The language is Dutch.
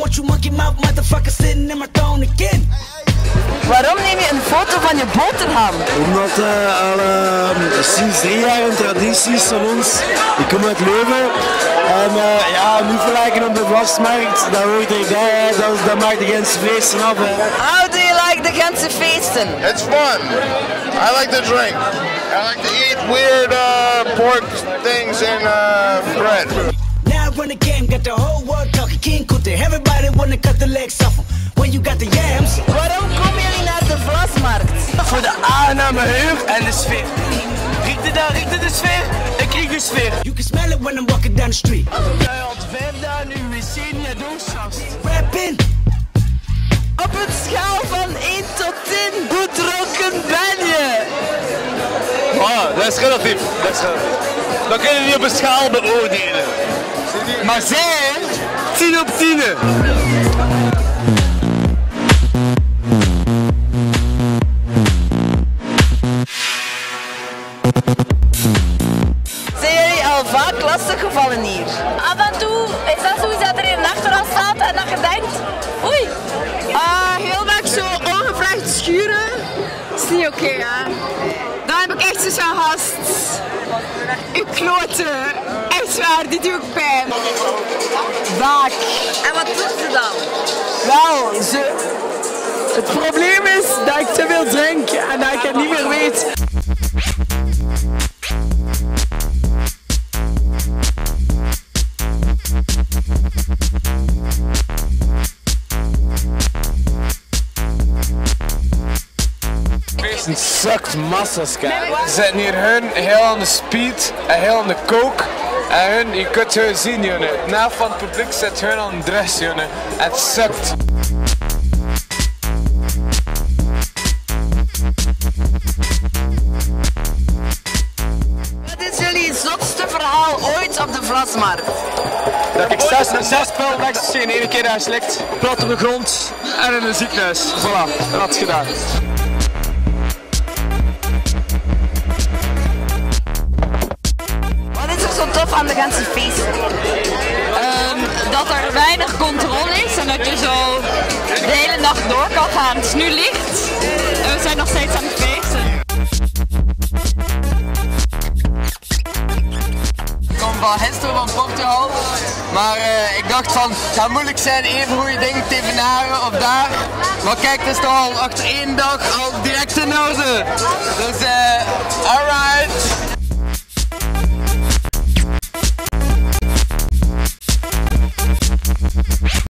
want you monkey mouth motherfucker sitting in my throne again. Waarom neem je een foto van je boterham? Omdat uh, al uh, sinds drie jaar een traditie is van ons. Ik kom uit Leuven. En uh, ja, nu vergelijken op de vastmarkt, dat hoort erbij. Dat, dat maakt de Gentse feesten af. Hè. How do you like the Gentse feesten? It's fun. I like to drink. I like to eat weird pork things and bread. Now I run the game, got the whole world talking King Kunta. Everybody wanna cut the legs off 'em. When you got the yams. Waarom komen jullie naar de Vlasmarkt? Voor de aangename huur en de sfeer. Riekt het daar, riekt het de sfeer? Ik krieg de sfeer. You can smell it when I'm walking down the street. Jij. Rapping. Op een schaal van 1 tot 10, hoe dronken ben je? Ah, dat is relatief. Dat is relatief. Dat kun je niet op een schaal beoordelen. Maar zij, 10 op 10. Zijn jullie al vaak lastig gevallen hier? Af en toe is dat zoiets dat er een achteraf staat en dat je denkt, oei. Ah, heel vaak zo ongevraagd schuren. is niet oké, hè. Dan heb ik echt zo'n gast. Ik kloten. Echt waar, die doe ik pijn. Vaak. En wat doen ze dan? Wel, ze... Het probleem is dat ik te veel drink en dat ik het niet meer weet. Het sukt massas. Ze zitten hier hun heel aan de speed en heel aan de coke. En hun, je kunt hun zien, jongen. Van het publiek zit hun aan dress, jongen. Het sukt. Wat is jullie zotste verhaal ooit op de Vlasmarkt? Dat ik zes, zes ecstasy in één keer uitslikt. Plat op de grond en in een ziekenhuis. Voilà, dat is gedaan. Zo tof aan de Gentse feesten? dat er weinig controle is en dat je zo de hele nacht door kan gaan. Het is nu licht en we zijn nog steeds aan het feesten. Ik kom van gisteren van Portugal. Maar eh, ik dacht van, het gaat moeilijk zijn even goede dingen te evenaren of daar. Maar kijk, het is toch al achter één dag al direct in orde. Dus eh, alright.